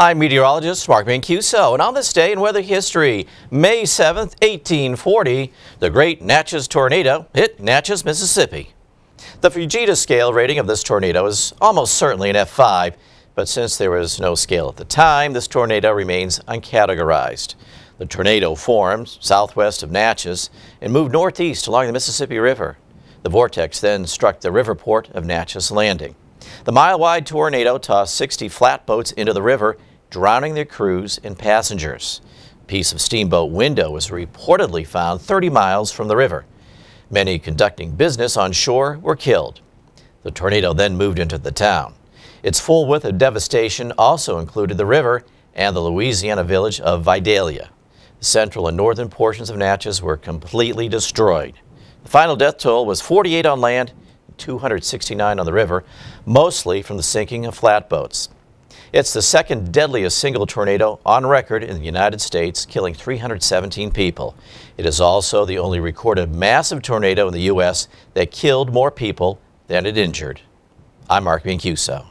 I'm meteorologist Mark Mancuso, and on this day in weather history, May 7th, 1840, the Great Natchez Tornado hit Natchez, Mississippi. The Fujita scale rating of this tornado is almost certainly an F5, but since there was no scale at the time, this tornado remains uncategorized. The tornado formed southwest of Natchez and moved northeast along the Mississippi River. The vortex then struck the river port of Natchez Landing. The mile-wide tornado tossed 60 flatboats into the river drowning their crews and passengers. A piece of steamboat window was reportedly found 30 miles from the river. Many conducting business on shore were killed. The tornado then moved into the town. Its full width of devastation also included the river and the Louisiana village of Vidalia. The central and northern portions of Natchez were completely destroyed. The final death toll was 48 on land and 269 on the river, mostly from the sinking of flatboats. It's the second deadliest single tornado on record in the United States, killing 317 people. It is also the only recorded massive tornado in the U.S. that killed more people than it injured. I'm Mark Mancuso.